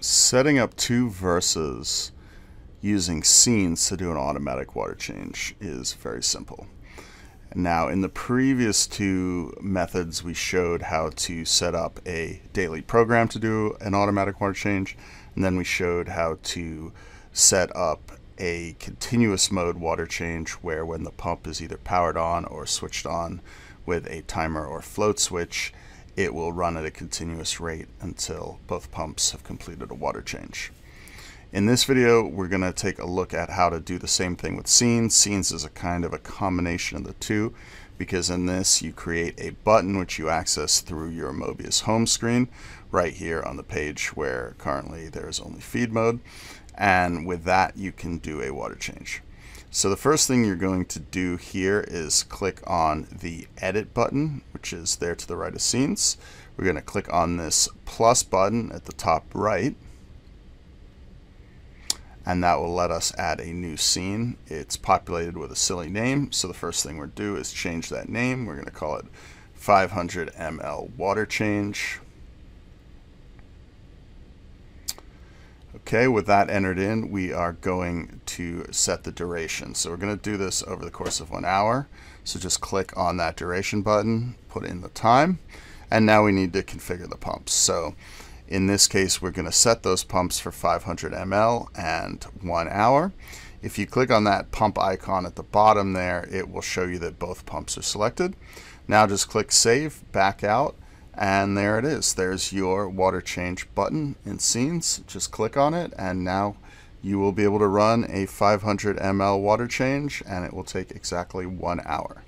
setting up two Versas using scenes to do an automatic water change is very simple. Now in the previous two methods we showed how to set up a daily program to do an automatic water change and then we showed how to set up a continuous mode water change where when the pump is either powered on or switched on with a timer or float switch it will run at a continuous rate until both pumps have completed a water change. In this video, we're going to take a look at how to do the same thing with scenes. Scenes is a kind of a combination of the two because in this you create a button which you access through your Mobius home screen right here on the page where currently there's only feed mode and with that you can do a water change. So the first thing you're going to do here is click on the edit button, which is there to the right of scenes. We're going to click on this plus button at the top right. And that will let us add a new scene. It's populated with a silly name. So the first thing we'll do is change that name. We're going to call it 500 ml water change. Okay, with that entered in, we are going to set the duration. So we're going to do this over the course of one hour. So just click on that duration button, put in the time, and now we need to configure the pumps. So in this case, we're going to set those pumps for 500 ml and one hour. If you click on that pump icon at the bottom there, it will show you that both pumps are selected. Now just click Save, back out, and there it is. There's your water change button in Scenes. Just click on it and now you will be able to run a 500 ml water change and it will take exactly one hour.